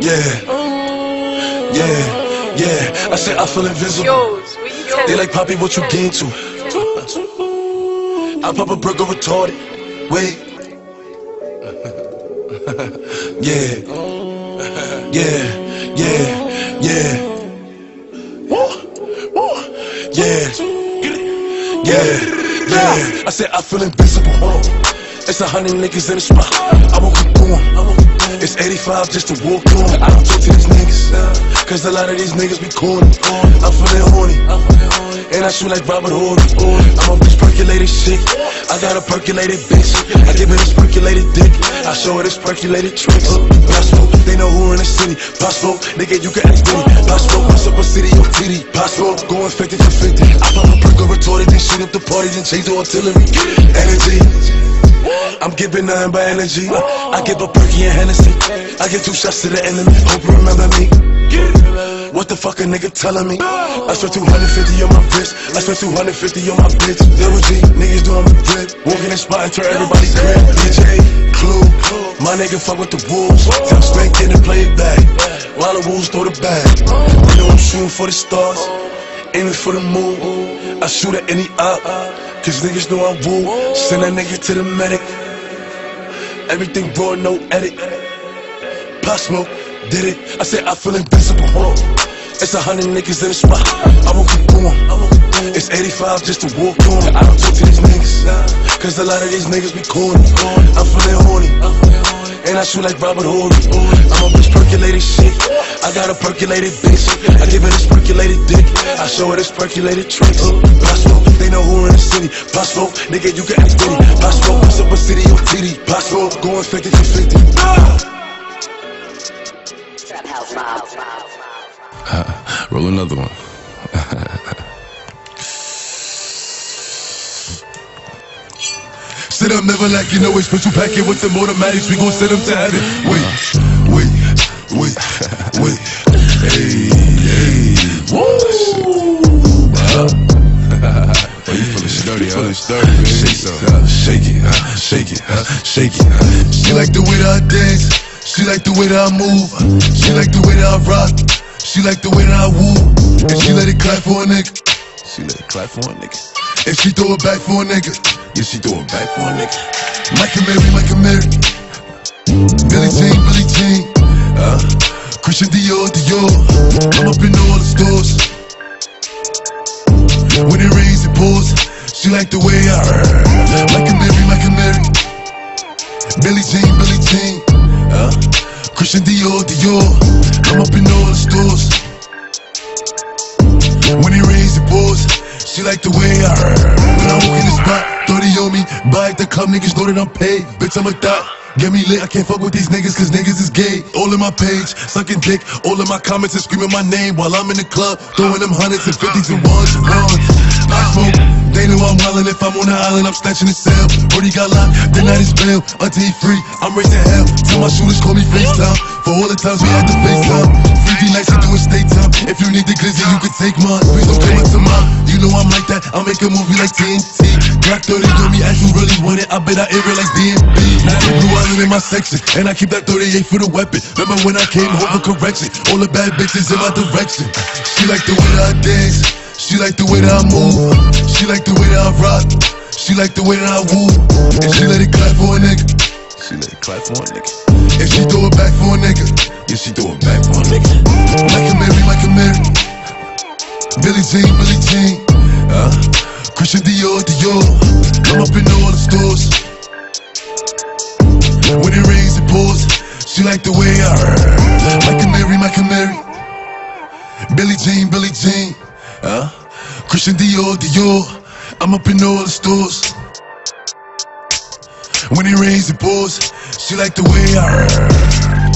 Yeah. Yeah. Yeah. I said I feel invisible. Yours, what you They like Poppy, what you get to? I pop a brick over retarded. Wait. yeah. Yeah. Yeah. Yeah. Yeah. Yeah. Yeah. I said I feel invisible. It's a hundred niggas in the spot. I won't keep going. It's 85 just to walk on. I don't talk to these niggas. Cause a lot of these niggas be corny. I'm feeling horny. And I shoot like Robert Horry. I'm a bitch percolated shit. I got a percolated bitch. I give her this percolated dick. I show her this percolated tricks. Possible, they know who in the city. Possible, nigga, you can ask me. Possible, what's up a city or TD? Possible, going 50 for 50. I pop a perk or retorted, then shoot up the party, then change the artillery. Energy. I'm giving nothing but energy. I give a perky and Hennessy. I give two shots to the enemy. Hope you remember me. What the fuck a nigga telling me? I spent 250 on my wrist. I spent 250 on my bitch. Double G, niggas doing my drip. Walking in spot and turn everybody grip. DJ, Clue, my nigga fuck with the wolves. Tell Spank in and play it back. While the wolves throw the bag. You know I'm shooting for the stars. Aiming for the moon. I shoot at any op. Cause niggas know I'm woo. Send that nigga to the medic. Everything raw, no edit. Pop smoke, did it. I said I feel invisible. It's a hundred niggas in the spot. I won't keep going. It's 85 just to walk on. I don't talk to these niggas. Cause a lot of these niggas be corny. I'm feeling horny. And I shoot like Robert Horry. I'm a bitch percolated shit. Got a percolated bitch. I give her this percolated dick. I show her this percolated tricks. Possible, they know who in the city. Possible, nigga, you can ask Diddy. Possible, what's up a city or TD? Possible, going 50 for 50. Roll another one. Sit up, never like you know it. Special packet with them automatics. We gon' send them to heaven. Wait, wait, wait, wait. Hey, hey. Woo! Oh, you feeling sturdy, huh? Feeling sturdy, man. Shake it, huh? shake it, huh? shake it, huh? shake it. huh? She like the way that I dance. She like the way that I move. She like the way that I rock. She like the way that I woo. And she let it clap for a nigga. She let it clap for a nigga. And she throw it back for a nigga. Yeah, she throw it back for a nigga. Michael Mary, Michael Mary. Billie Jean, Billie Jean. Uh, Christian Dior, Dior. I'm up in all the stores. When it rains, it pours. She like the way I Michael Mary, Michael Mary. Billie Jean, Billie Jean. Uh, Christian Dior, Dior. I'm up in all the stores. When it rains, it pours. She like the way I When I walk in the spot, 30 on me. Buy at the club, niggas know that I'm paid. Bitch, I'm a thot. Get me lit, I can't fuck with these niggas cause niggas is gay. All in my page, sucking dick. All in my comments and screaming my name while I'm in the club. Throwing them hundreds and fifties and ones. I smoke. They know I'm wildin' if I'm on the island, I'm snatching the cell. Brody got locked, the night is bail. Until he free, I'm raising hell. Tell my shooters call me FaceTime. For all the times we had to FaceTime. Freaky nights to do a state time. If you need the glizzy, you can take mine. Please don't come to mine. You know I'm like that. I'll make a movie like TNT. Black 30 on me, as you really want it. I bet I it like DMB. Now the blue island in my section. And I keep that 38 for the weapon. Remember when I came home for correction? All the bad bitches in my direction. She like the way that I dance. She like the way that I move. She like the way that I rock. She like the way that I woo. And she let it clap for a nigga. She let it clap for a nigga. And she throw it back for a nigga. Yeah, she throw it back for a nigga. Michael Mary, Michael Mary. Billie Jean, Billie Jean. Uh, Christian Dior, Dior. I'm up in all the stores. When it rains, it pours. She like the way I Michael Mary, Michael Mary. Billie Jean, Billie Jean. Uh, Christian Dior, Dior. I'm up in all the stores. When it rains, it pours. She like the way I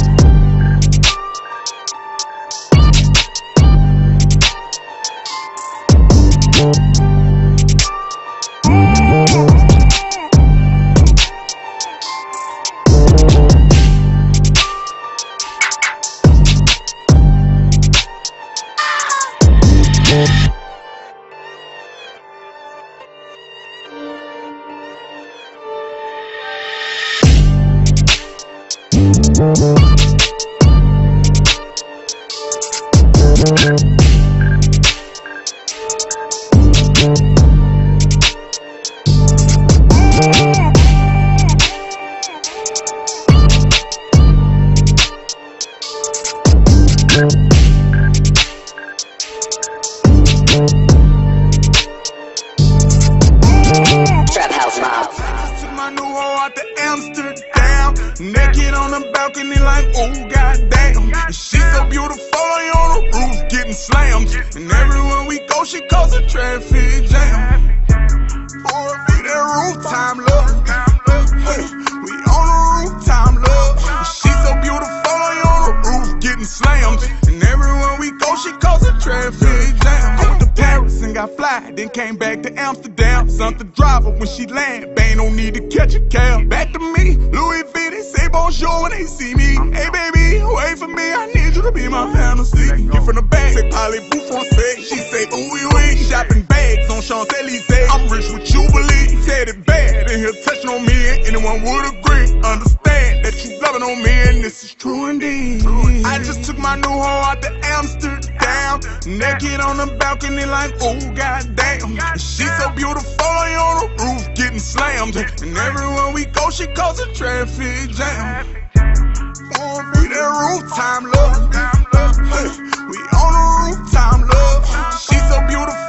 Trap House Mob. My new Amsterdam. Naked on the balcony, like, oh, goddamn. She's so beautiful, I on the roof, getting slammed. And everywhere we go, she cause a traffic jam. Boy, be that roof time, love. We on the roof time, love. She's so beautiful, I on the roof, getting slammed. And everywhere we go, she cause a traffic jam. And got fly, then came back to Amsterdam. Something driver when she land, bang, no need to catch a cab. Back to me, Louis V, they say bonjour when they see me. Hey baby, wait for me, I need you to be my fantasy. Get from the back, say parlez-vous français. She say, ooh, oui, oui. Shopping bags on Champs-Élysées. I'm rich with Jubilee. Said it bad, in here touching on me, and anyone would agree. Understand that you loving on me, and this is true indeed. I just took my new hoe out to Amsterdam. Naked on the balcony, like, oh, goddamn. She's so beautiful, on the roof, getting slammed. And everywhere we go, she cause a traffic jam. Wanna be that roof time, love. We on the roof time, love. She's so beautiful,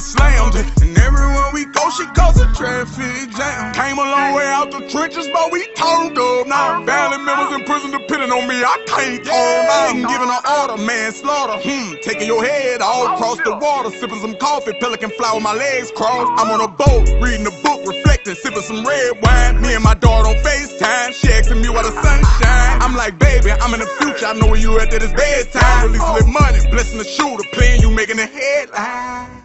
slammed. And everywhere we go, she cause a traffic jam. Came a long way out the trenches, but we turned up now. Family members in prison depending on me, I can't turn out. Giving an order, manslaughter. Hmm, taking your head all across the water, sipping some coffee, pelican fly with my legs crossed. I'm on a boat, reading a book, reflecting, sipping some red wine. Me and my daughter on FaceTime, she asking me why the sun shine. I'm like, baby, I'm in the future, I know where you at that it's bedtime. Releasing the money, blessing the shooter, playing you making the headline.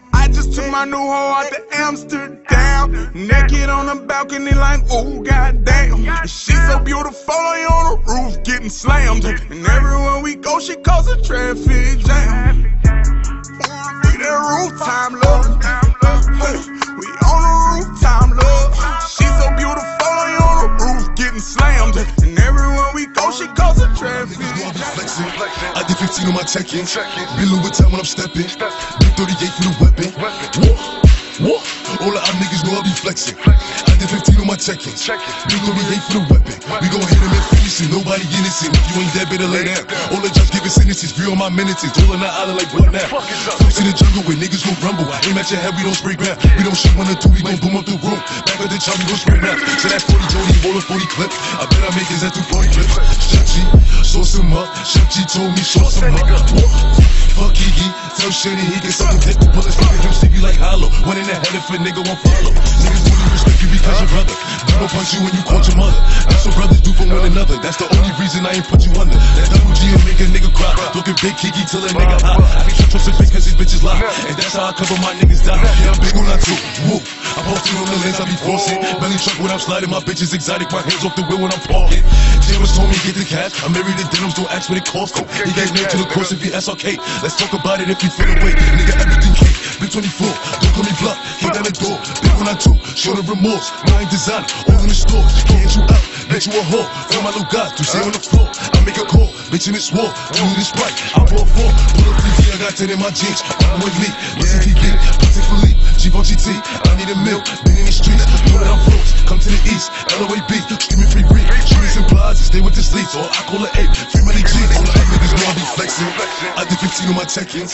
Just took my new hoe out to Amsterdam. Naked on the balcony, like, oh, goddamn. She's so beautiful, I on the roof, getting slammed. And everywhere we go, she cause a traffic jam. Be that roof time, love. We on the roof time, love. She's so beautiful, I on the roof, getting slammed. We go, she cause a traffic Niggas know I be flexing. I did 15 on my check-in. Be Louis Vuitton when I'm stepping. Big 38 for the weapon. Whoa, whoa. All of our niggas know I be flexing. I did 15 on my check-in. Big 38 for the weapon. We gon' hit him and finish it. Nobody innocent. If you ain't dead, better lay down. All the judge giving sentences. Free on my minutes. Rolling the island like what now? Folks in the jungle where niggas gon' rumble. Aim at your head, we don't spray back. We don't shoot one or two, we gon' boom up the room. Back of the chop, we gon' spray back. So that 40 Jody, roll a 40 clip. I bet I make his at 240 clips. Shut sauce him up. Shut told me, sauce him up. Fuck Kiki, tell Shady he can suck a dick. Bullets him sleepy like hollow. One in the head if a nigga won't follow. Niggas only respect you because your brother. People punch you when you caught your mother. That's what brothers do for one another. That's the only reason I ain't put you under. That double G will make a nigga cry. Looking big Kiki till a nigga hot. I can trust a bitch cause these bitches lie. And that's how I cover my niggas die. Yeah, I'm big on that too. Woo. I posted on the lens, I be forcing. Belly truck when I'm sliding, my bitches exotic. My hands off the wheel when I'm parking. James told me get the cash. I'm married to denims, don't ask what it costs. He gave name to the course if you SRK. Let's talk about it if you feel the away. Nigga, everything cake. Big 24, don't call me bluff. Kick down the door. Big when I took, show the remorse. Mind design, all in the store. Can't you out, bet you a whore. Feel my little guys, to say on the floor. I make a call, bitch in this war. Do this right, I bought four. Pull up 3 I got 10 in my jeans. I'm with me, listen to me. Pussy Philippe, Chief on GT. I need a meal, been in the streets. Know that I'm close, come to the east. LOAB, screaming free green. Shooters and plies, stay with the sleeps. Or I call it eight, free money G. All the niggas know I be flexing. I did 15 on my check-in.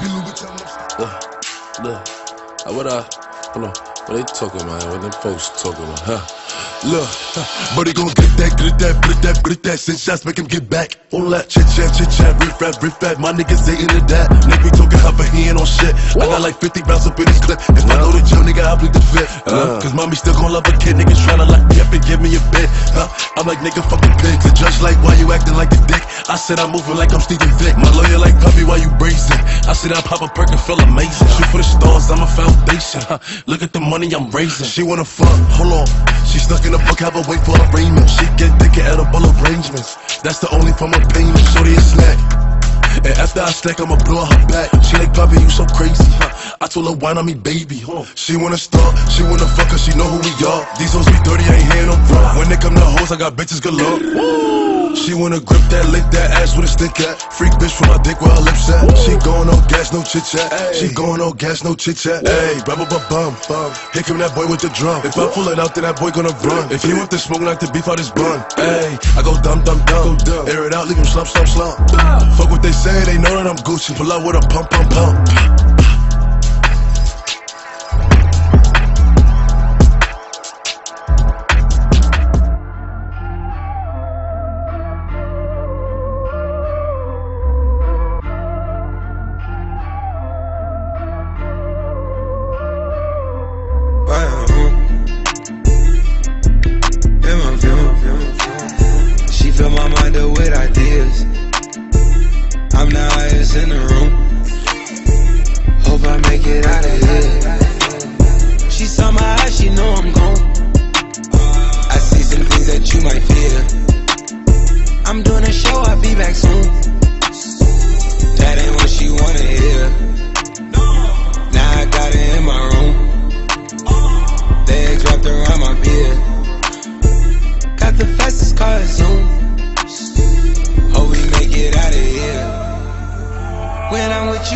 Be Louis Vuitton I'm Uh, what uh, hold on. What they talking about? What them folks talking about? Huh? Look, but he gon' get that, get that, get that, get that. Send shots, make him get back. All that chit chat, chit chat, riff rap, riff rap. My niggas ain't into that. Nigga, we talking but he ain't on shit. I got like 50 rounds up in his clip. If I know the jail, nigga, I bleed the fifth. Uh, Cause mommy still gon' love a kid. Niggas tryna lock me up and give me a bit. Huh? I'm like, nigga, fucking pig. The judge like, why you acting like a dick? I said I'm moving like I'm Steven Vick. My lawyer like, puppy, why you brazen? I said I pop a perk and feel amazing. Shoot for the stars, I'm a foundation. Huh? Look at the money money, I'm raising. She wanna fuck, hold on. She stuck in the book, have a wait for a arraignment. She get thick and edible arrangements. That's the only form of payment. Shorty is slack. And after I stack, I'ma blow her back. She like, Poppy, you so crazy. I told her, why not me, baby? She wanna start, she wanna fuck, cause she know who we are. These hoes be dirty, I ain't hear no front. When they come to hoes, I got bitches galore. Woo! She wanna grip that, lick that ass with a stick at. Freak bitch from my dick where her lips at. She going on gas, no chit chat. She going on gas, no chit chat. Hey, rubber but bum, bum. Come that boy with the drum. If I pull it out, then that boy gonna run. If he with the smoke, like the beef out his bun. Hey, I go dumb, dumb, dumb. Air it out, leave him slump, slump, slump. Fuck what they say, they know that I'm Gucci. Pull up with a pump, pump, pump. in the room.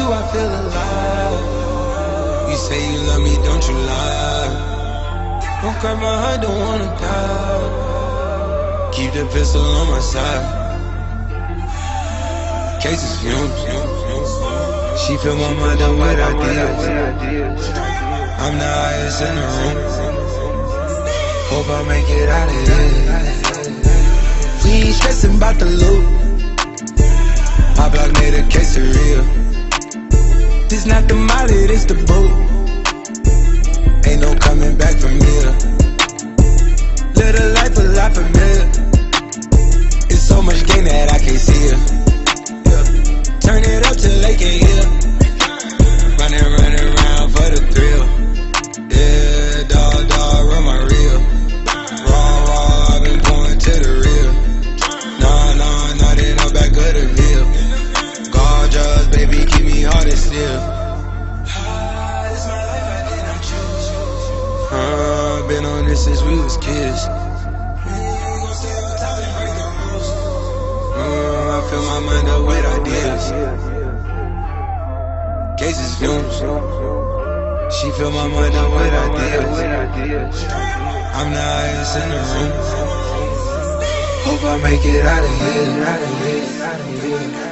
you, I feel alive. You say you love me, don't you lie? Don't cry my heart, don't wanna die. Keep the pistol on my side. Cases fumes. She fill my mind up with ideas. I'm the highest in the room. Hope I make it out of here. We ain't stressing about the loot. I block made a case of real. This not the molly, this the boat. Ain't no coming back from here. Live the life a lot familiar. It's so much gain that I can't see it. Yeah. Turn it up till they can hear. She feel my mind up with ideas. I'm the highest in the room. Hope I make it out out of here.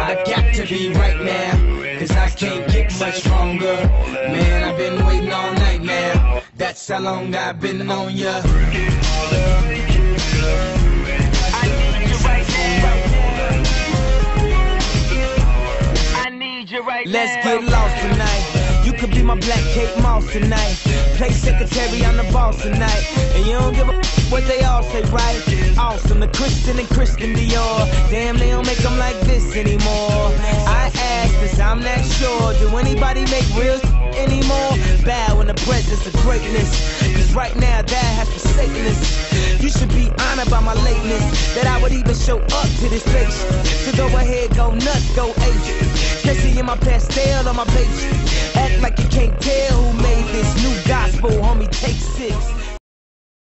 I got to be right now, cause I can't get much stronger. Man, I've been waiting all night now. That's how long I've been on ya. Right Let's get lost tonight. You could be my black cape Moss tonight. Play secretary, on the boss tonight. And you don't give a what they all say, right? Awesome, the Christian and Christian Dior. Damn, they don't make them like this anymore. I ask cause I'm not sure. Do anybody make real anymore? Bow in the presence of greatness. Cause right now, that has forsaken us. You should be honored by my lateness. That I would even show up to this place. To go ahead, go nuts, go ace. Catch in my pastel on my page. Act like you can't tell who made this new gospel, homie, take six.